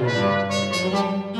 Música